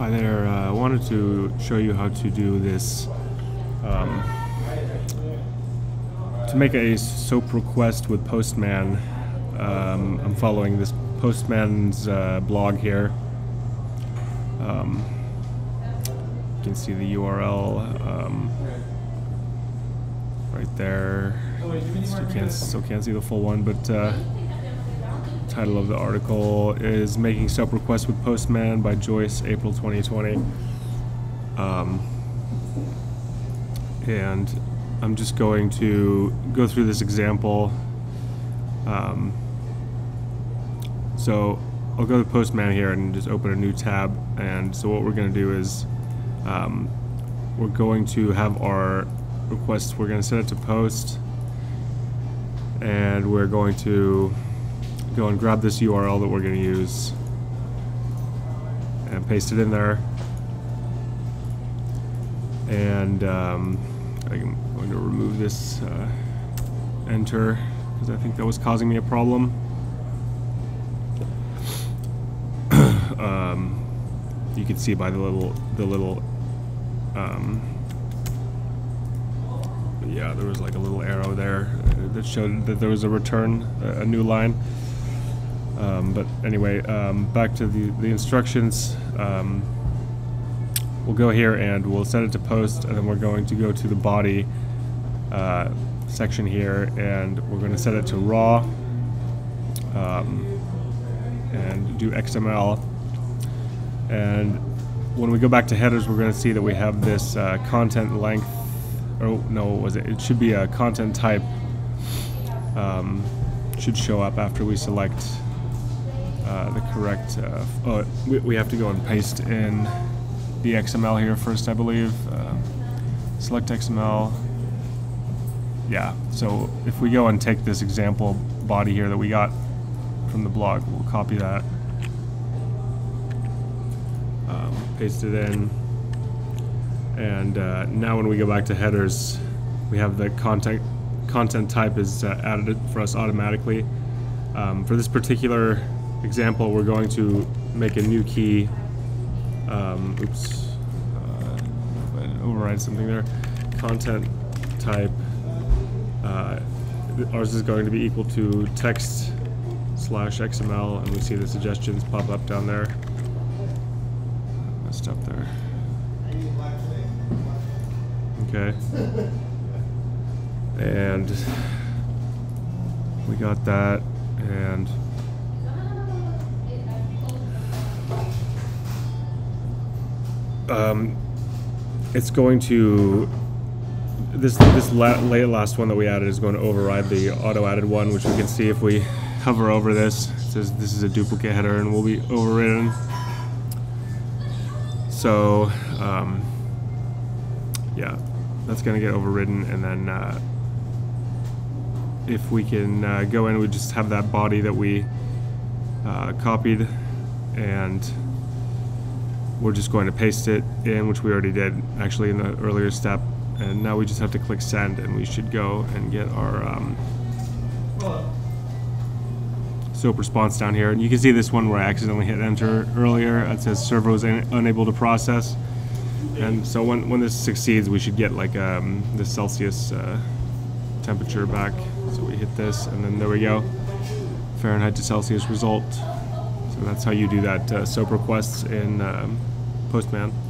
Hi there. Uh, I wanted to show you how to do this. Um, to make a SOAP request with Postman, um, I'm following this Postman's uh, blog here. Um, you can see the URL um, right there. Still can't, still can't see the full one, but uh, title of the article is "Making SOAP Requests with Postman" by Joyce, April 2020. Um, and I'm just going to go through this example. Um, so I'll go to Postman here and just open a new tab. And so what we're going to do is um, we're going to have our request, we're going to set it to post. And we're going to go and grab this URL that we're going to use and paste it in there. And um, I'm going to remove this uh, enter because I think that was causing me a problem. um, you can see by the little the little um, yeah there was like a little arrow there that showed that there was a return a new line um, but anyway um, back to the the instructions. Um, we'll go here and we'll set it to post and then we're going to go to the body uh, section here and we're going to set it to raw um, and do XML and when we go back to headers we're going to see that we have this uh, content length Oh, no what was it? It should be a content type um, should show up after we select uh, the correct uh, oh we, we have to go and paste in the XML here first I believe. Uh, select XML yeah so if we go and take this example body here that we got from the blog we'll copy that. Um, paste it in. And uh, now when we go back to headers we have the content content type is uh, added for us automatically. Um, for this particular example we're going to make a new key um, oops uh, override something there. Content type uh, ours is going to be equal to text slash XML and we see the suggestions pop up down there. Messed up there. Okay. And we got that and um, it's going to this this la late last one that we added is going to override the auto added one which we can see if we hover over this. It says this is a duplicate header and will be overridden. So um, yeah that's going to get overridden and then uh, if we can uh, go in we just have that body that we uh, copied and we're just going to paste it in, which we already did actually in the earlier step. And now we just have to click send and we should go and get our um, SOAP response down here. And you can see this one where I accidentally hit enter earlier. It says server was unable to process. And so when, when this succeeds, we should get like um, the Celsius uh, temperature back. So we hit this and then there we go. Fahrenheit to Celsius result. So that's how you do that uh, SOAP requests in um, Postman.